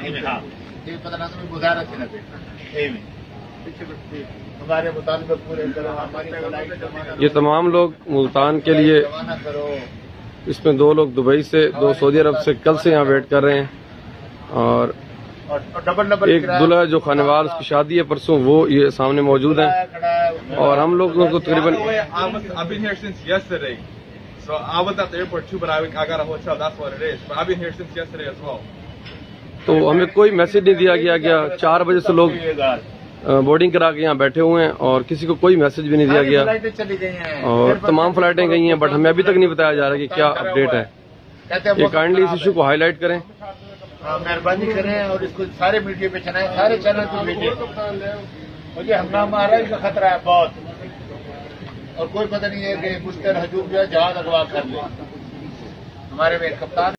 इनमें हाँ ये पता तुम्हें बुधा रखे ना हमारे मुताबिक पूरे करो हमारी ये तमाम लोग मुल्तान के लिए इसमें दो लोग दुबई से दो सऊदी अरब से कल से यहाँ वेट कर रहे हैं। और और डबल डबल एक दुल्हा जो खानेवाल उसकी शादी है परसों वो ये सामने मौजूद है। और हम लोग को तकरीबन So I was at the airport too, but I, I got a hotel. That's what it is. But I've been here since yesterday as well. तो हमें कोई मैसेज नहीं दिया गया गया चार बजे से लोग बोर्डिंग करा के यहाँ बैठे हुए हैं और किसी को कोई मैसेज भी नहीं दिया गया चली गई हैं और तमाम फ्लाइटें गई हैं बट हमें अभी तक नहीं बताया जा रहा कि क्या अपडेट है ये काइंडली इस इशू को हाईलाइट करें हाँ, मेहरबानी करें और इसको सारे मीडिया पे चलाएँ सारे चैनल पे भेजें मुझे हंगामा आ रहा है इसका खतरा है बहुत और कोई पता नहीं है कि मुश्तर हजूम जो है जहाज़ अगवा कर ले। हमारे में कप्तान